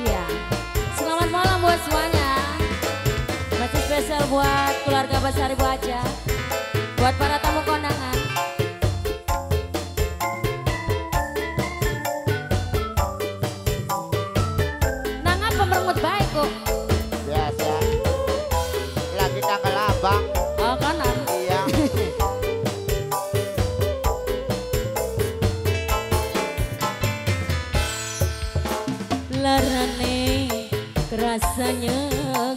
Iya. Selamat malam buat semuanya. Masih spesial buat keluarga besar Ibu Aja. Buat para tamu kondangan. Nangan pemermut baik kok. larane rasanya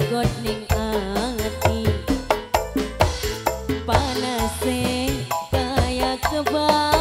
godning ati. Panase kaya kebal.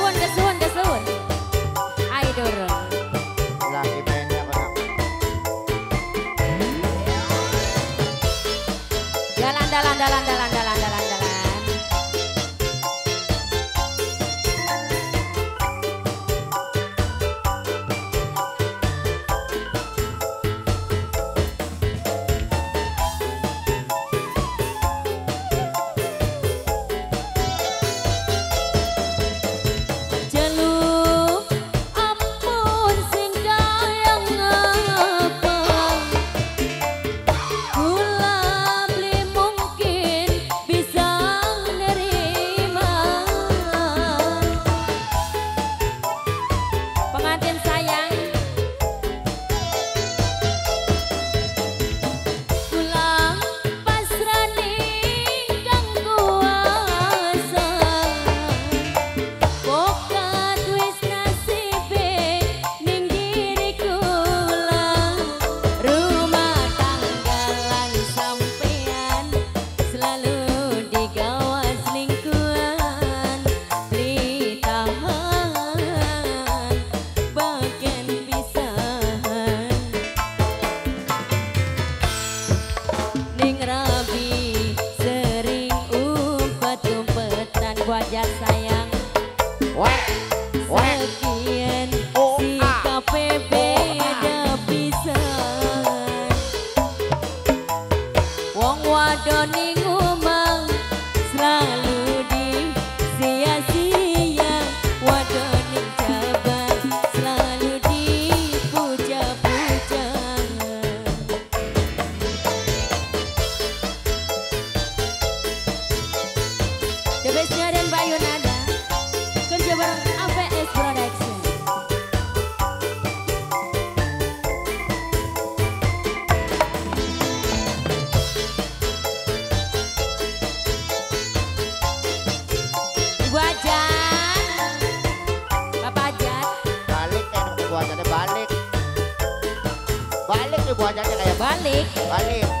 dalan dalan dalan dalan dibuat aja kayak balik. Balik.